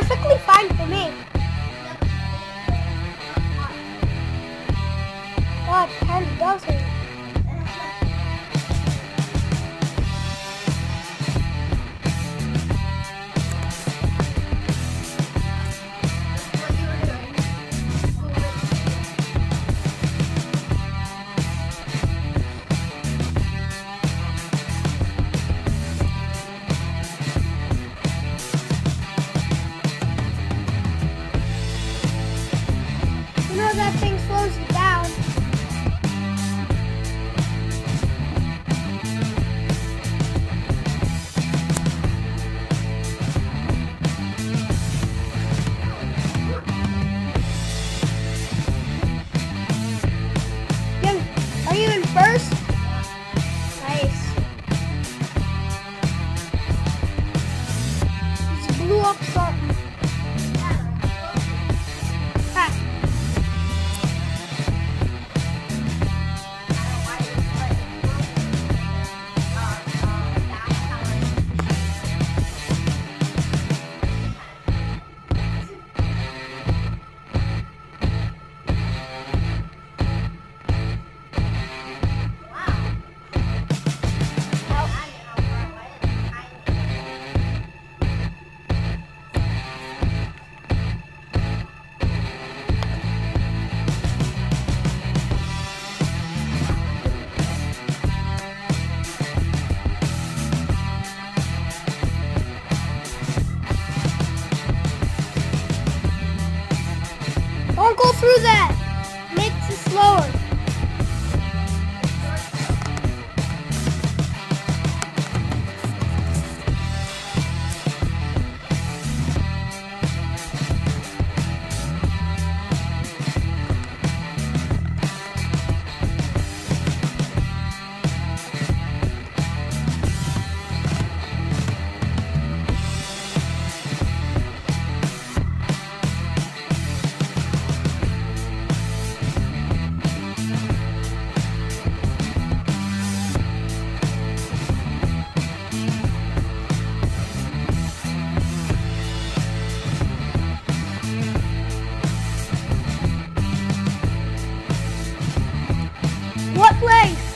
perfectly fine for me. God, kind of doesn't. You down. Are you in first? Nice. Just blew up. Through that. Makes it slower. What place?